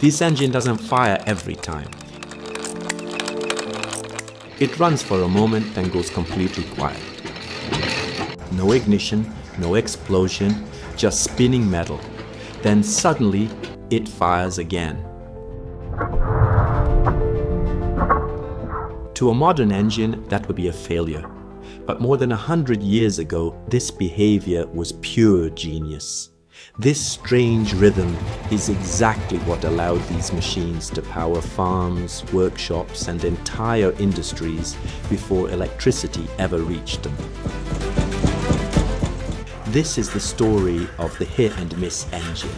This engine doesn't fire every time. It runs for a moment then goes completely quiet. No ignition, no explosion, just spinning metal. Then suddenly it fires again. To a modern engine, that would be a failure. But more than a hundred years ago, this behavior was pure genius. This strange rhythm is exactly what allowed these machines to power farms, workshops, and entire industries before electricity ever reached them. This is the story of the hit and miss engine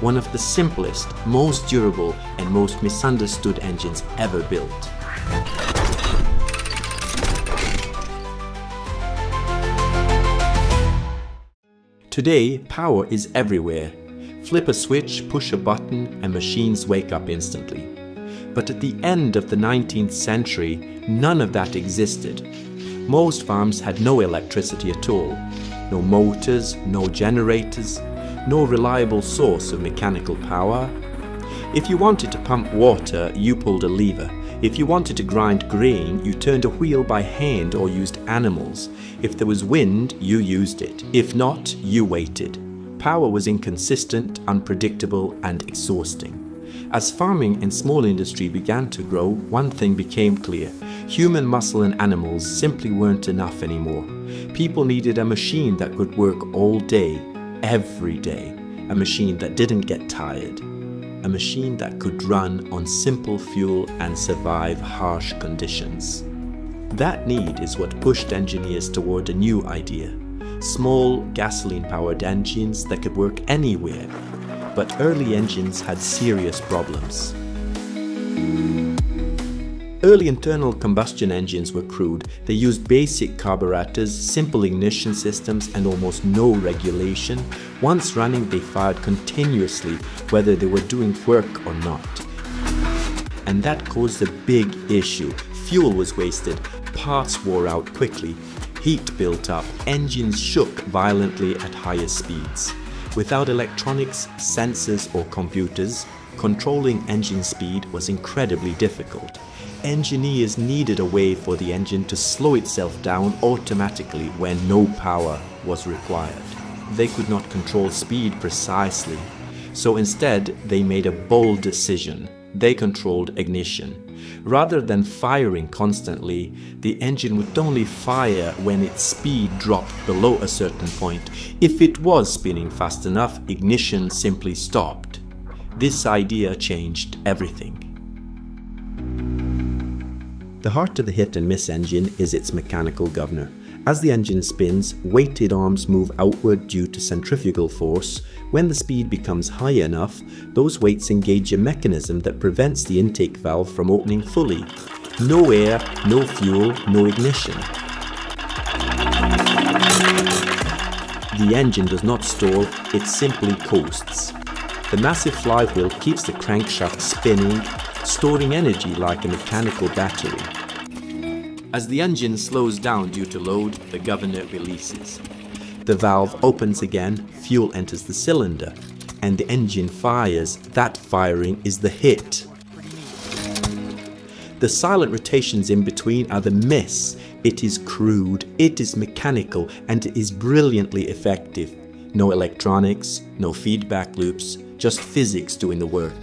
one of the simplest, most durable, and most misunderstood engines ever built. Today, power is everywhere. Flip a switch, push a button, and machines wake up instantly. But at the end of the 19th century, none of that existed. Most farms had no electricity at all. No motors, no generators, no reliable source of mechanical power. If you wanted to pump water, you pulled a lever. If you wanted to grind grain, you turned a wheel by hand or used animals. If there was wind, you used it. If not, you waited. Power was inconsistent, unpredictable, and exhausting. As farming and small industry began to grow, one thing became clear. Human muscle and animals simply weren't enough anymore. People needed a machine that could work all day, every day, a machine that didn't get tired, a machine that could run on simple fuel and survive harsh conditions. That need is what pushed engineers toward a new idea small gasoline powered engines that could work anywhere. But early engines had serious problems. Early internal combustion engines were crude. They used basic carburetors, simple ignition systems, and almost no regulation. Once running, they fired continuously, whether they were doing work or not. And that caused a big issue. Fuel was wasted, parts wore out quickly, heat built up, engines shook violently at higher speeds. Without electronics, sensors, or computers, controlling engine speed was incredibly difficult engineers needed a way for the engine to slow itself down automatically when no power was required. They could not control speed precisely, so instead they made a bold decision. They controlled ignition. Rather than firing constantly, the engine would only fire when its speed dropped below a certain point. If it was spinning fast enough, ignition simply stopped. This idea changed everything. The heart of the hit and miss engine is its mechanical governor. As the engine spins, weighted arms move outward due to centrifugal force. When the speed becomes high enough, those weights engage a mechanism that prevents the intake valve from opening fully. No air, no fuel, no ignition. The engine does not stall, it simply coasts. The massive flywheel keeps the crankshaft spinning, storing energy like a mechanical battery. As the engine slows down due to load, the governor releases. The valve opens again, fuel enters the cylinder, and the engine fires. That firing is the hit. The silent rotations in between are the miss. It is crude, it is mechanical, and it is brilliantly effective. No electronics, no feedback loops, just physics doing the work.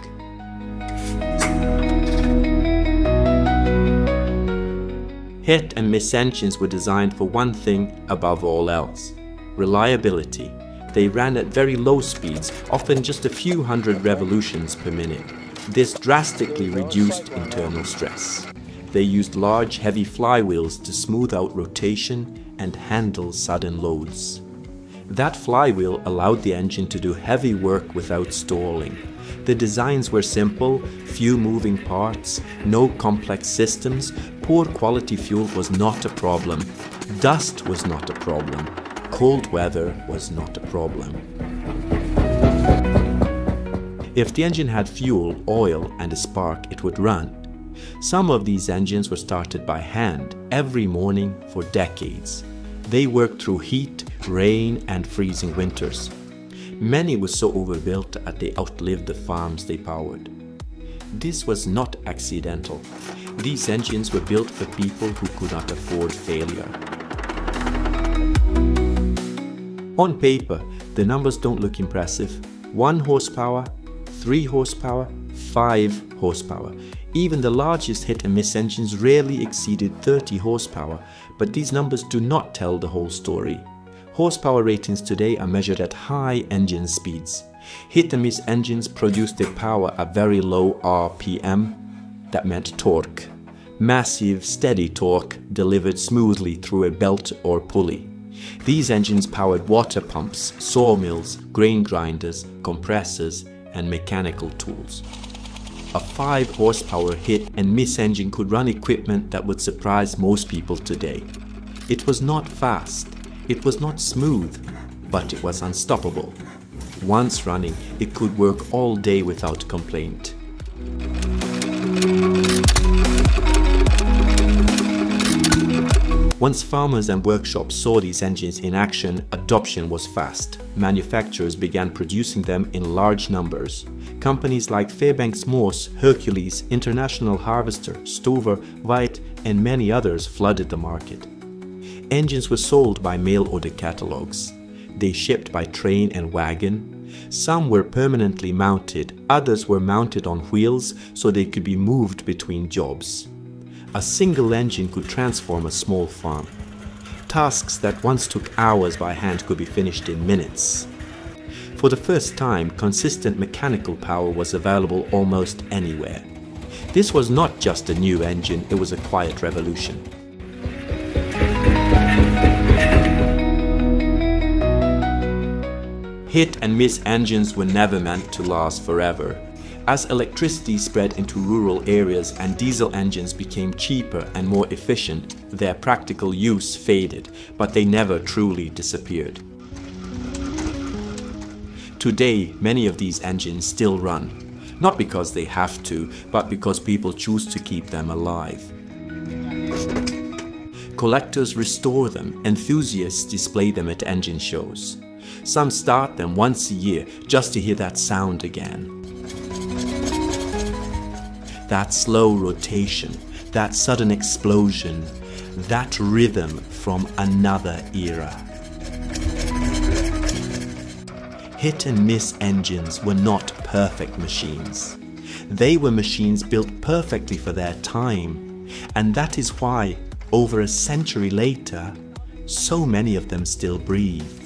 Hit and miss engines were designed for one thing above all else reliability. They ran at very low speeds, often just a few hundred revolutions per minute. This drastically reduced internal stress. They used large, heavy flywheels to smooth out rotation and handle sudden loads. That flywheel allowed the engine to do heavy work without stalling. The designs were simple, few moving parts, no complex systems, poor quality fuel was not a problem, dust was not a problem, cold weather was not a problem. If the engine had fuel, oil, and a spark, it would run. Some of these engines were started by hand every morning for decades. They worked through heat, rain, and freezing winters. Many were so overbuilt that they outlived the farms they powered. This was not accidental. These engines were built for people who could not afford failure. On paper, the numbers don't look impressive. 1 horsepower, 3 horsepower, 5 horsepower. Even the largest hit and miss engines rarely exceeded 30 horsepower, but these numbers do not tell the whole story. Horsepower ratings today are measured at high engine speeds. Hit and miss engines produced their power at very low RPM, that meant torque. Massive, steady torque delivered smoothly through a belt or pulley. These engines powered water pumps, sawmills, grain grinders, compressors, and mechanical tools. A 5 horsepower hit and miss engine could run equipment that would surprise most people today. It was not fast, it was not smooth, but it was unstoppable. Once running, it could work all day without complaint. Once farmers and workshops saw these engines in action, adoption was fast. Manufacturers began producing them in large numbers. Companies like Fairbanks Morse, Hercules, International Harvester, Stover, White, and many others flooded the market. Engines were sold by mail order catalogs. They shipped by train and wagon. Some were permanently mounted, others were mounted on wheels so they could be moved between jobs. A single engine could transform a small farm. Tasks that once took hours by hand could be finished in minutes. For the first time, consistent mechanical power was available almost anywhere. This was not just a new engine, it was a quiet revolution. Hit and miss engines were never meant to last forever. As electricity spread into rural areas and diesel engines became cheaper and more efficient, their practical use faded, but they never truly disappeared. Today, many of these engines still run, not because they have to, but because people choose to keep them alive. Collectors restore them, enthusiasts display them at engine shows. Some start them once a year just to hear that sound again that slow rotation, that sudden explosion, that rhythm from another era. Hit and miss engines were not perfect machines. They were machines built perfectly for their time, and that is why, over a century later, so many of them still breathe.